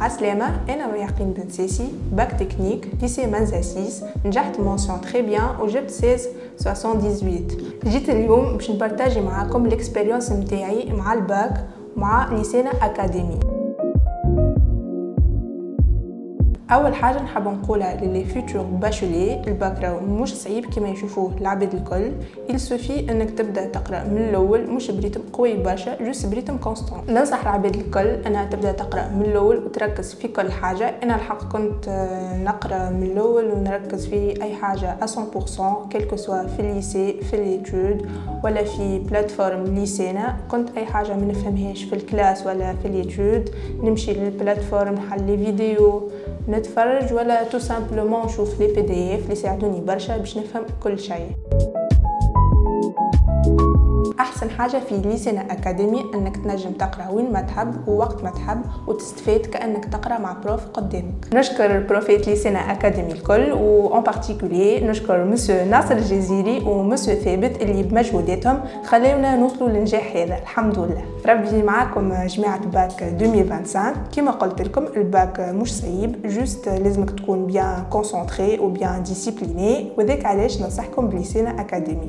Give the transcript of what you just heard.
عسلامة أنا ويقين بن ساسي باك تكنيك ليسي منزاسيس نجحت مونسيون تري بيان وجبت 16 78 جيت اليوم باش نبارتاجي معاكم الاكسبيريونس نتاعي مع الباك مع ليسينا اكاديمي أول حاجة نحب نقولها للي فيتور باشولي الباك راهو مش صعيب كما يشوفوه العباد الكل. Suffit إنك تبدأ تقرأ من الأول مش بريتم قوي برشا جوست بريتم كونستون ننصح العباد الكل إنها تبدأ تقرأ من الأول وتركز في كل حاجة. أنا الحق كنت نقرأ من الأول ونركز في أي حاجة 100% quel que soit في ال lycée في l'étude ولا في plateforme ليسينا كنت أي حاجة ما نفهمهاش في ال classe ولا في l'étude نمشي لل plateforme نحل فيديو نتفرج ولا tout simplement نشوف les PDF اللي يساعدوني برشا باش نفهم كل شيء. أحسن حاجة في ليسينا أكاديمي أنك تنجم تقرأ وين ما تحب ووقت ما تحب وتستفيد كأنك تقرأ مع prof قدامك. نشكر profet ليسينا أكاديمي الكل و particulier نشكر مسيو ناصر الجزيري ومسيو ثابت اللي بمجهوداتهم خليونا نوصلوا للنجاح هذا. الحمد لله. ربي معاكم جماعة باك 2025 كما قلت لكم الباك مش صعيب juste لازمك تكون bien concentré و bien discipliné وذاك علاش ننصحكم بليسينا أكاديمي.